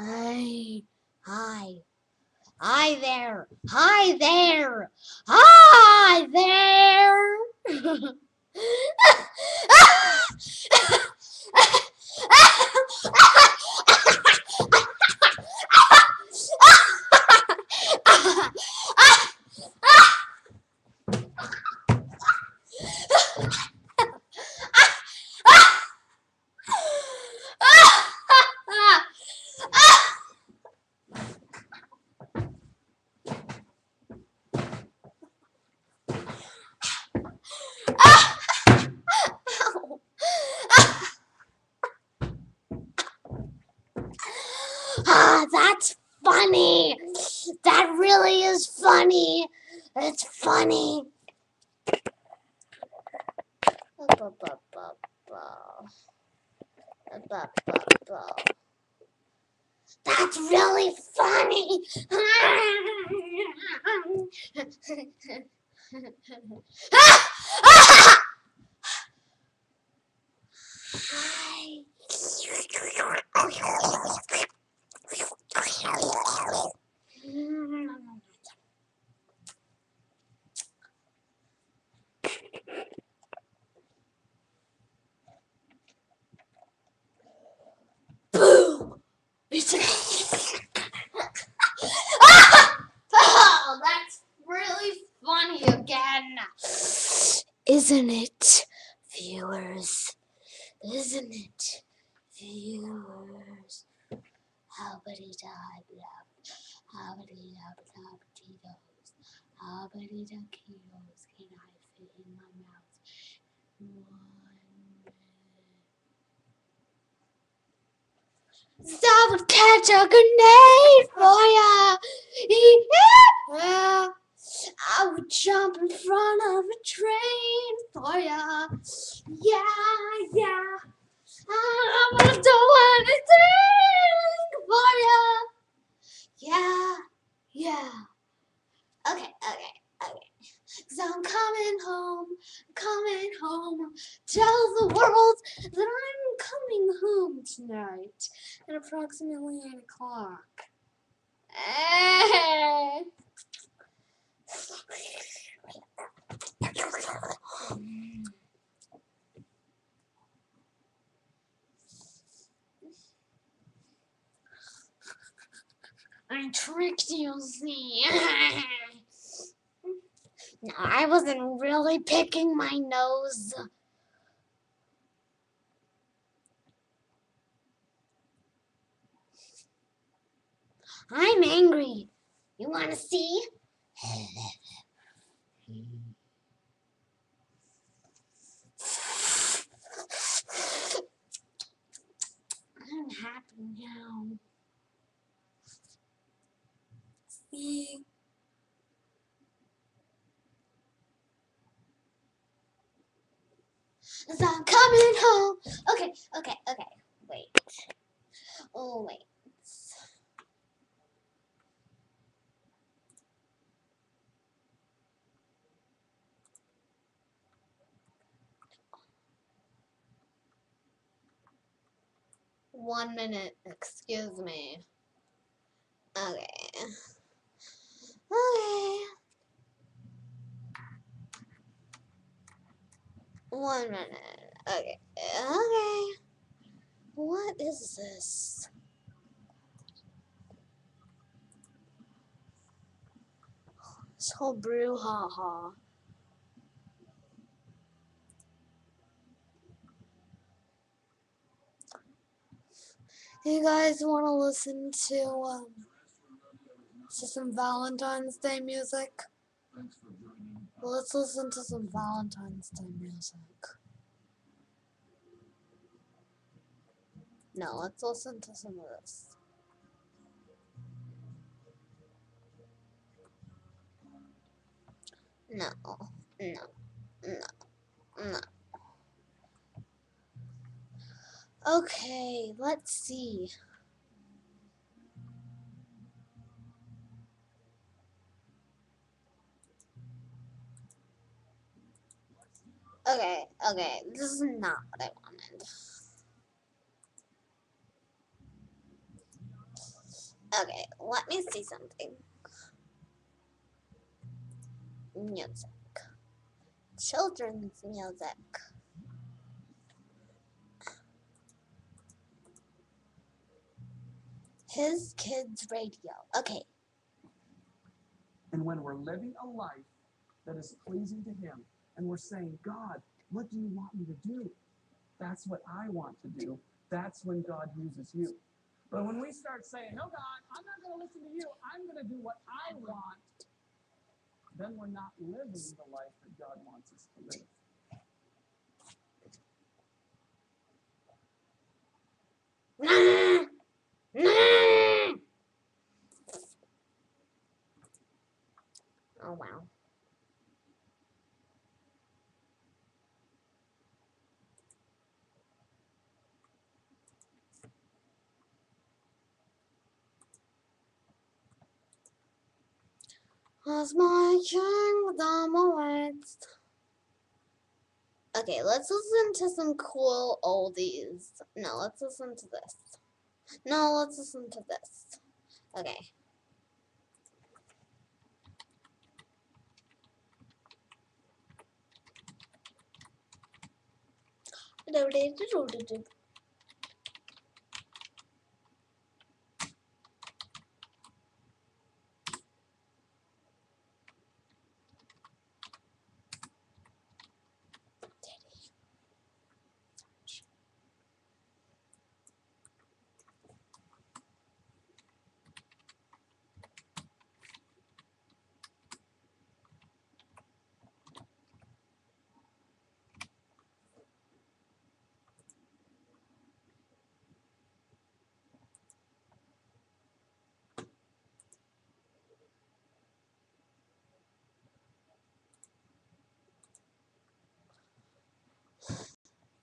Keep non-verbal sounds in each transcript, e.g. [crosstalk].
Hi. Hi. Hi there. Hi there. Hi there. [laughs] funny. That really is funny. It's funny. That's really funny. Hi. [laughs] Boo! oh, that's really funny again. Isn't it, viewers? Isn't it, viewers? Da hobbity da potatoes, da kilos. Can I fit in my mouth? One catch a grenade for ya. Yeah. I would jump in front of a train for ya. Yeah, yeah. I would do anything for ya. Yeah, yeah. Okay, okay, okay. Cause I'm coming home, coming home. Tell the world that I'm coming home tonight at approximately 8 o'clock. I tricked you, see. [laughs] I wasn't really picking my nose. I'm angry. You want to see? I'm happy now. See? So I'm coming home. Okay, okay, okay. Wait. Oh, wait. One minute, excuse me. Okay. Okay. One minute. Okay. Okay. What is this? This whole brouhaha. You guys want to listen to um, to some Valentine's Day music? Let's listen to some Valentine's Day music. No, let's listen to some of this. No, no, no, no. Okay, let's see. Okay, okay, this is not what I wanted. Okay, let me see something. Music. Children's music. His kids radio. Okay. And when we're living a life that is pleasing to Him, and we're saying, God, what do you want me to do? That's what I want to do. That's when God uses you. But when we start saying, No, God, I'm not going to listen to you, I'm going to do what I want, then we're not living the life that God wants us to live. [laughs] Oh wow. As my kingdom awaits. Okay, let's listen to some cool oldies. No, let's listen to this. No, let's listen to this. Okay.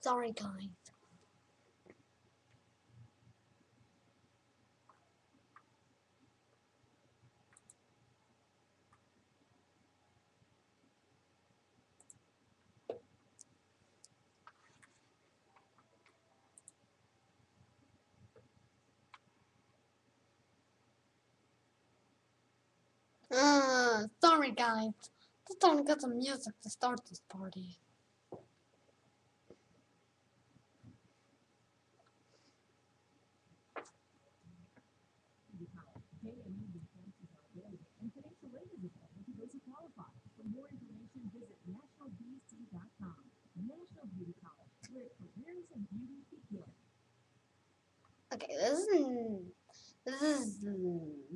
Sorry, guys. Uh, sorry guys. Just to get some music to start this party. And financial aid is available to those who qualify. For more information, visit nationalbc.com. National Beauty College, where careers and beauty begin. Okay, this is this is this is Those are the happiest days of my life. Like a break in the battle, what's your part? Oh, in the wretched life of a lonely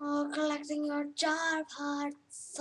Oh, collecting your jar parts.